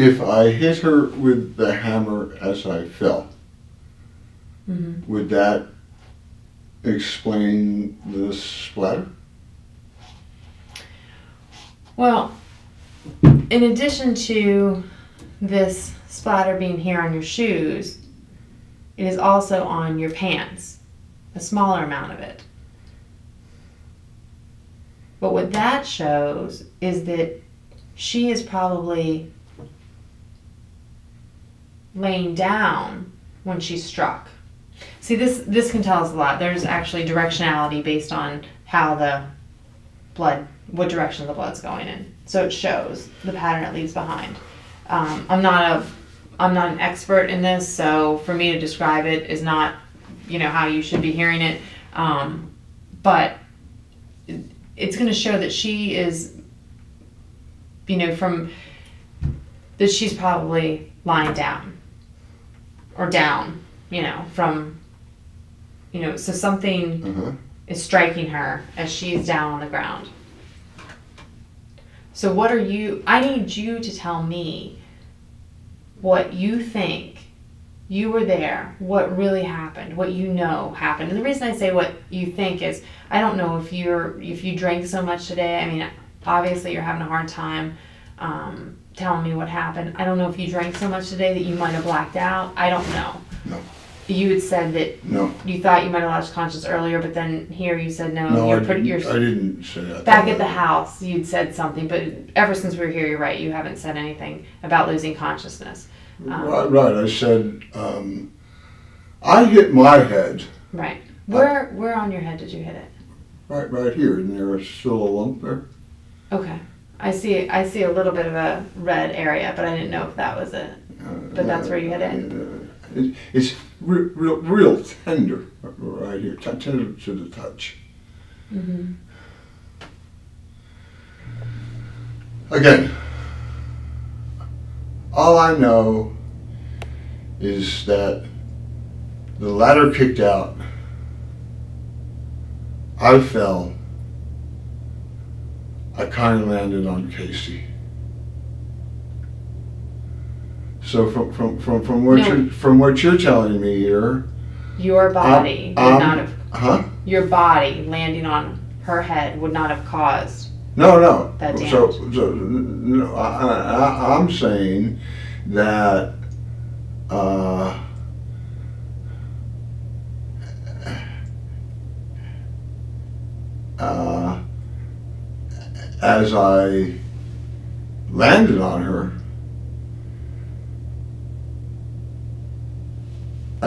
If I hit her with the hammer as I fell, Mhm. would that explain the splatter? Well, in addition to this splatter being here on your shoes, it is also on your pants, a smaller amount of it. But what that shows is that she is probably laying down when she's struck. See, this this can tell us a lot. There's actually directionality based on how the blood, what direction the blood's going in. So it shows the pattern it leaves behind. Um, I'm not a, I'm not an expert in this, so for me to describe it is not, you know, how you should be hearing it. Um, but it's going to show that she is, you know, from that she's probably lying down or down, you know, from, you know, so something Uh-huh. is striking her as she's down on the ground. So, what are you? I need you to tell me what you think. You were there, what really happened, what you know happened. And the reason I say what you think is I don't know if you're if you drank so much today. I mean, obviously you're having a hard time um, telling me what happened. I don't know if you drank so much today that you might have blacked out. I don't know. No. You had said that No, you thought you might have lost conscious earlier, but then here you said no. no, I you're pretty, didn't, you're I didn't say that. back at the house. You'd said something, but ever since we were here, you're right. You haven't said anything about losing consciousness. Um, Right, right, I said, um, I hit my head Right. Where where on your head did you hit it? right, right here, and there's still a lump there. Okay. I see. I see a little bit of a red area, but I didn't know if that was it. But that's where you hit it? uh, it- It's re- real, real tender right here, tender to the touch. Mm-hmm. Again, all I know is that the ladder kicked out. I fell. I kind of landed on Cacey. So from from from, from what No. you're from what you're telling me here, Your body um, would not have. huh? Your body landing on her head would not have caused. No, no. That so, so no, I, I, I'm saying that uh, uh, as I landed on her, I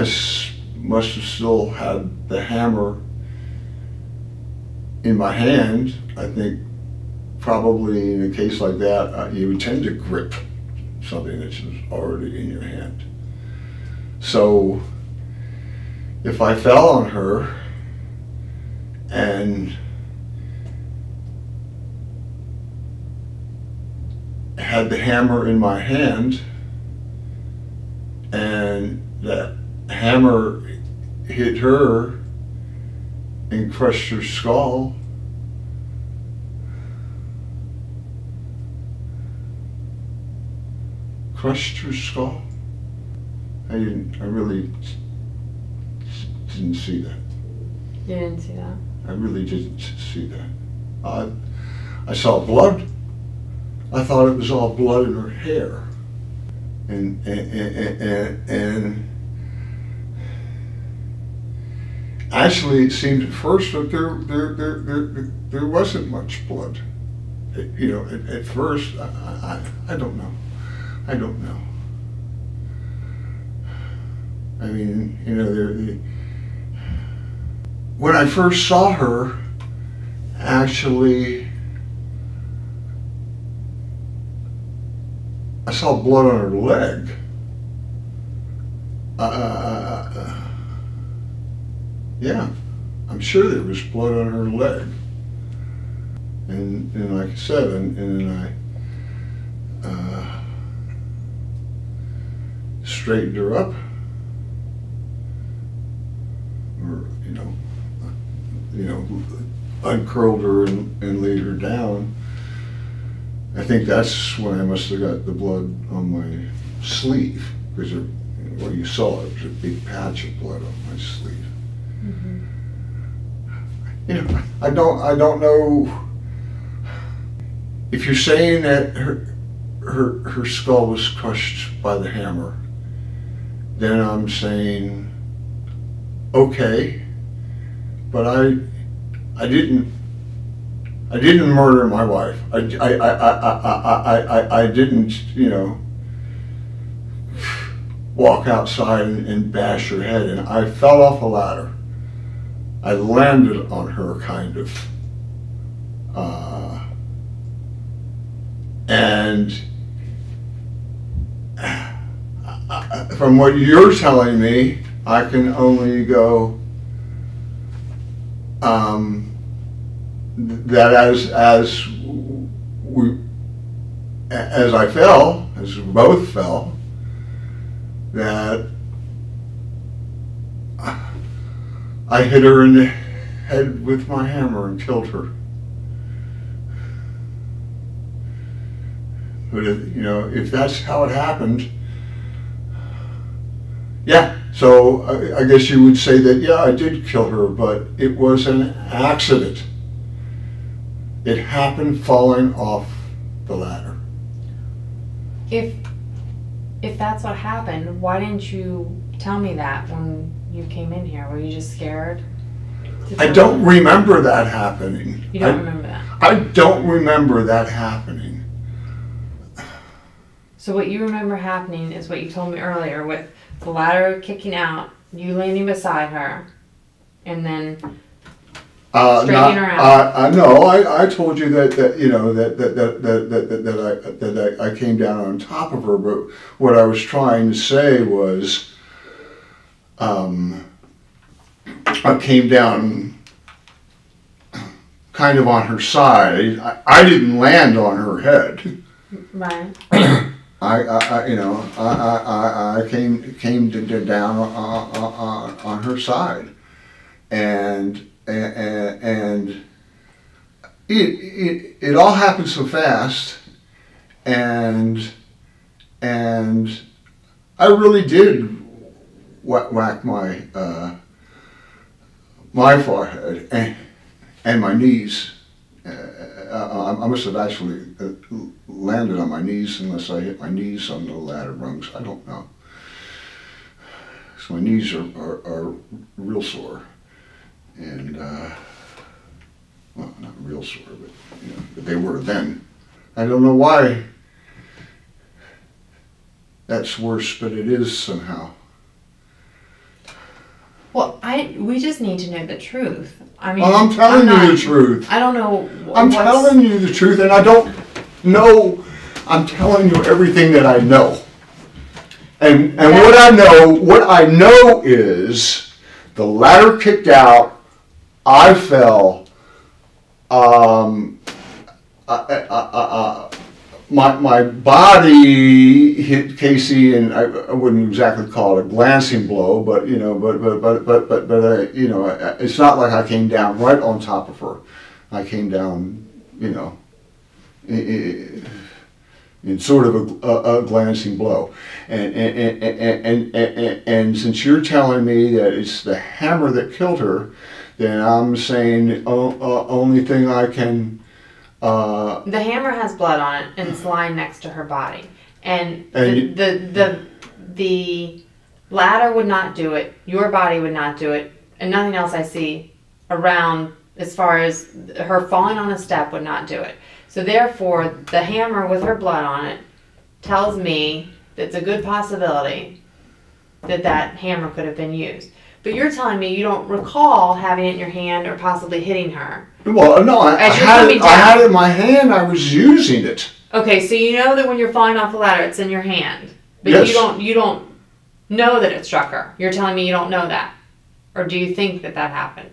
must have still had the hammer in my hand. I think probably in a case like that, uh, you tend to grip something that's already in your hand. So if I fell on her and had the hammer in my hand and that hammer hit her and crushed her skull crushed her skull. I didn't. I really didn't see that. You didn't see that. I really didn't see that. I, I saw blood. I thought it was all blood in her hair, and and and, and, actually, it seemed at first that there there there there, there wasn't much blood. It- you know, at, at first, I, I I don't know. I don't know. I mean, you know, there. The, when I first saw her, actually, I saw blood on her leg. Uh, yeah, I'm sure there was blood on her leg. And, and like I said, and, and then I uh, straightened her up, or you know, you know, uncurled her and, and laid her down. I think that's when I must have got the blood on my sleeve because it, well, you saw it, was a big patch of blood on my sleeve. Mm-hmm. You know, I don't, I don't know if you're saying that her, her, her skull was crushed by the hammer. Then I'm saying, okay, but I, I didn't, I didn't murder my wife. I, I, I, I, I, I, I, didn't, you know, walk outside and, and bash her head. And I fell off a ladder. I landed on her, kind of. Uh, and *sighs* from what you're telling me, I can only go um, that as as we as I fell, as we both fell, that I hit her in the head with my hammer and killed her. But if, you know, if that's how it happened, yeah. So I, I guess you would say that yeah, I did kill her, but it was an accident. It happened falling off the ladder. If if that's what happened, why didn't you tell me that when you came in here? Were you just scared? I don't me? remember that happening. You don't I, remember that. I don't remember that happening. So what you remember happening is what you told me earlier with the ladder kicking out, you landing beside her, and then Uh, Straightening not- her out. Uh, uh, no, I, I told you that, that you know that that, that, that, that, that, I that I, I came down on top of her, but what I was trying to say was, um, I came down kind of on her side. I, I didn't land on her head. right. *coughs* I, I, I you know, I, I, I, I came came down on, on, on her side, and and, it, it it all happened so fast, and and I really did whack, my uh, my forehead and and my knees. Uh, uh, I must have actually uh, landed on my knees unless I hit my knees on the ladder rungs. I don't know. So my knees are, are, are real sore. And, uh, well, not real sore, but, you know, but they were then. I don't know why that's worse, but it is somehow. Well, I we just need to know the truth. I mean, Well, I'm telling not- you the truth. I don't know. wh- I'm telling you the truth, and I don't know. I'm telling you everything that I know. And and what I know, what I know is the ladder kicked out. I fell. Um, I, I, I, my my body hit Cacey, and I, wouldn't exactly call it a glancing blow, but you know, but but but but but but uh, you know, it's not like I came down right on top of her. I came down, you know, i- i- in sort of a, a, a glancing blow. And and, and, and, and, and, and since you're telling me that it's the hammer that killed her, then I'm saying o- uh, only thing I can. Uh, The hammer has blood on it, and it's lying next to her body. And, And the, the the the ladder would not do it. Your body would not do it, and nothing else I see around as far as her falling on a step would not do it. So therefore, the hammer with her blood on it tells me that it's a good possibility that that hammer could have been used. But you're telling me you don't recall having it in your hand or possibly hitting her. well, no, I, I had it, I had it in my hand. I was using it. Okay, so you know that when you're falling off the ladder, it's in your hand, but Yes. you don't you don't know that it struck her. You're telling me you don't know that, or do you think that that happened?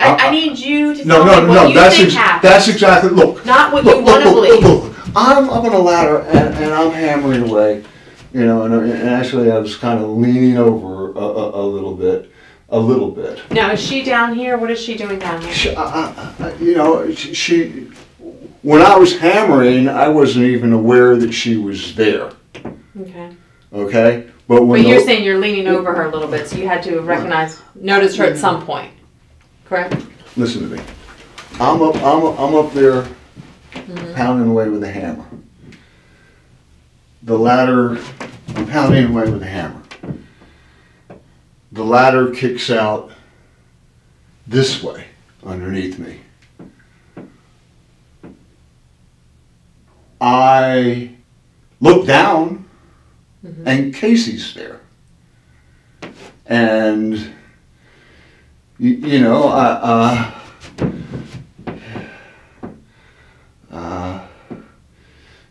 I, Uh, I need you to No, tell no, me what no. you That's think ex- happened, that's exactly. Look, not what look, you want to believe. look, look. I'm up on a ladder and, and I'm hammering away, you know, and, and actually I was kind of leaning over a, a, a little bit, a little bit. Now is she down here? What is she doing down here? She, I, I, I- you know, she, she, when I was hammering, I wasn't even aware that she was there. Okay, Okay, but when but you're the- saying you're leaning over her a little bit, so you had to recognize, notice her at some point, correct? listen to me, I'm up, I'm, up- I'm up there Mm-hmm. pounding away with a hammer. The ladder, I'm pounding away with a hammer. The ladder kicks out this way underneath me. I look down and Cacey's there. And, you, you know, I, uh, uh,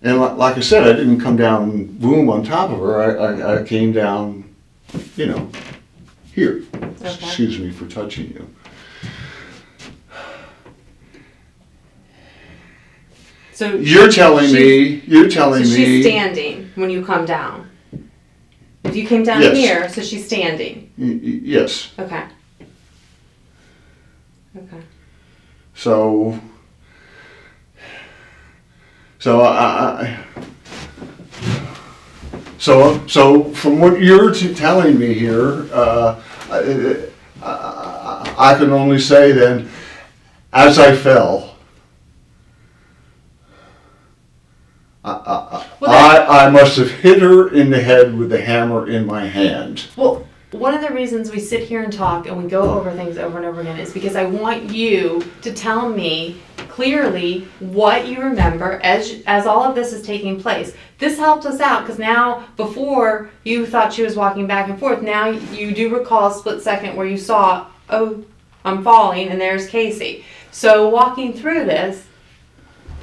and li- like I said, I didn't come down boom on top of her. I, I, I came down, you know, here. Okay. Excuse me for touching you. So You're telling me, you're So telling me. she's standing when you come down. If you came down Yes. here, so she's standing. y- yes. Okay. Okay. So, so I, I so so from what you're t- telling me here, uh, I, I, I can only say then, as I fell, I, I, Well, that- I, I must have hit her in the head with the hammer in my hand. Well, one of the reasons we sit here and talk and we go over things over and over again is because I want you to tell me clearly what you remember as as all of this is taking place. This helped us out because now before you thought she was walking back and forth, now you do recall a split second where you saw, oh, I'm falling and there's Cacey. So walking through this,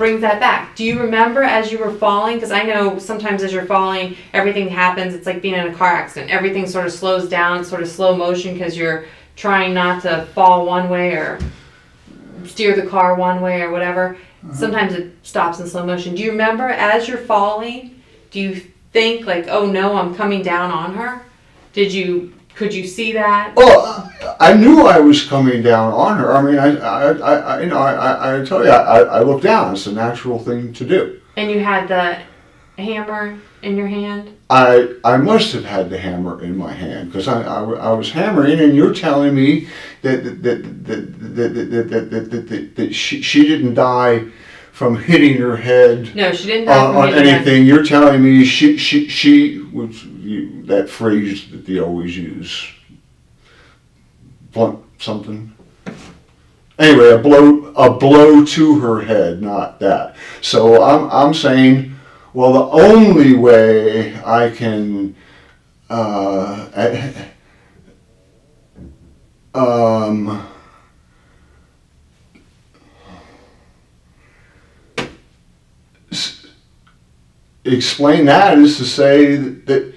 brings that back. Do you remember as you were falling? Because I know sometimes as you're falling, everything happens. It's like being in a car accident. Everything sort of slows down, sort of slow motion because you're trying not to fall one way or steer the car one way or whatever. Uh-huh. Sometimes it stops in slow motion. Do you remember as you're falling? Do you think like, oh no, I'm coming down on her? Did you? Could you see that? Well, I knew I was coming down on her. I mean, I, I, I, you know, I, I, tell you, I, I look down. It's a natural thing to do. And you had the hammer in your hand. I, I must have had the hammer in my hand because I, I, I was hammering, and you're telling me that that that that, that, that, that, that, that she, she didn't die from hitting her head No, she didn't on, on anything. You're telling me she she she was you, that phrase that they always use. Blunt something. Anyway, a blow a blow to her head, not that. So I'm I'm saying, well, the only way I can. Uh, *laughs* um, explain that is to say that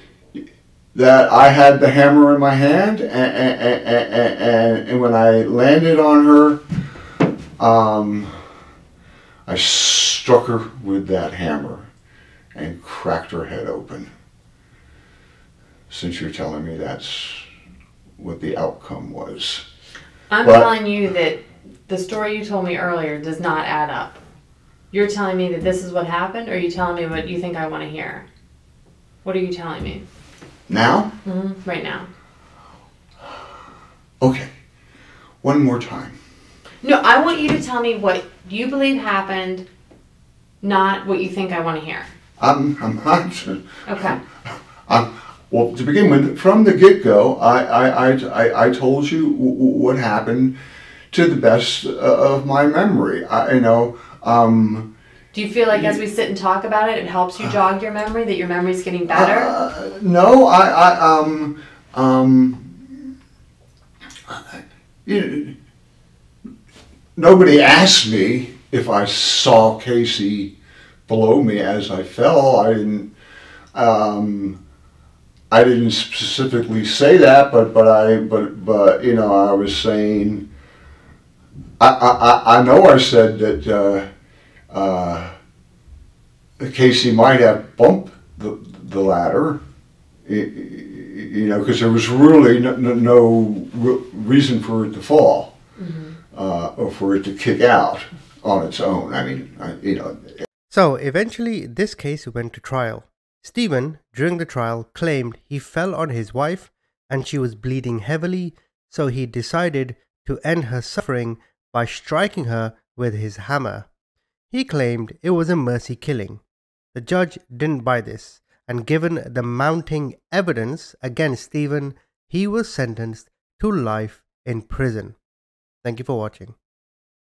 that I had the hammer in my hand and and, and, and, and when I landed on her um, I struck her with that hammer and cracked her head open since you're telling me that's what the outcome was I'm But- telling you that the story you told me earlier does not add up. You're telling me that this is what happened, or are you telling me what you think I want to hear? What are you telling me now mm right now? okay one more time No, I want you to tell me what you believe happened, not what you think I want to hear. I'm I'm not Okay. *laughs* Um, well, to begin with, from the get-go, I, I, I, I, I told you what happened to the best uh, of my memory. I, you know, um, Do you feel like as we sit and talk about it, it helps you jog your memory, that your memory's getting better? uh, no, I, I, um, um, you nobody asked me if I saw Cacey below me as I fell. I didn't. Um, I didn't specifically say that, but but I but but you know I was saying. I I, I- I know I said that uh, uh, Cacey might have bumped the the ladder, y- y- you know, because there was really no, no, no reason for it to fall uh, or for it to kick out on its own. I mean, I, you know, So eventually, this case went to trial. Stephen, during the trial, claimed he fell on his wife and she was bleeding heavily, so he decided to end her suffering by striking her with his hammer. He claimed it was a mercy killing. The judge didn't buy this, and given the mounting evidence against Stephen, he was sentenced to life in prison. Thank you for watching.